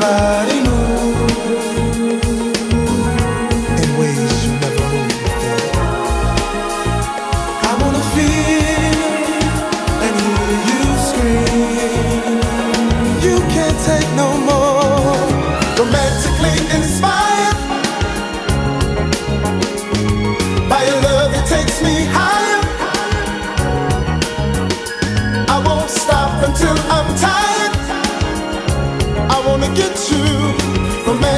Everybody in ways you never before. I wanna feel and hear you scream. You can't take no more. Romantically inspired.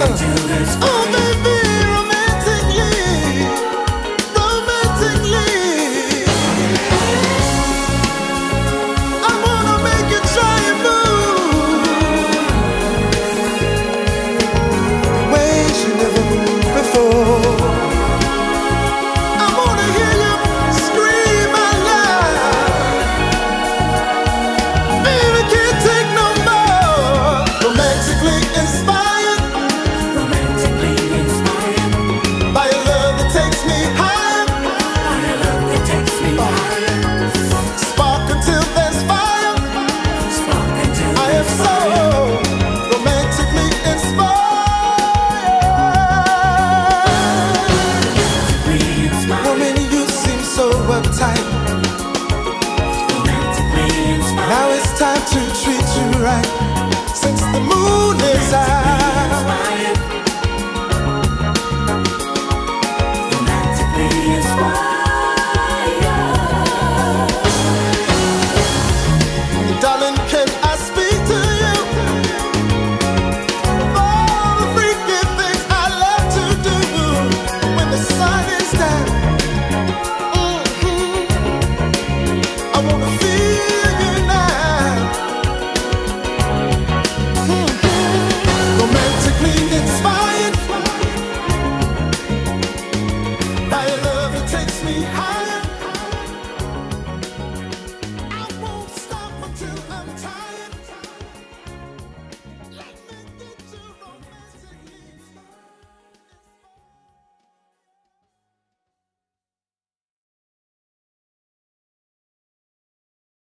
Uh. time to treat you right since the moon is out. Darling, can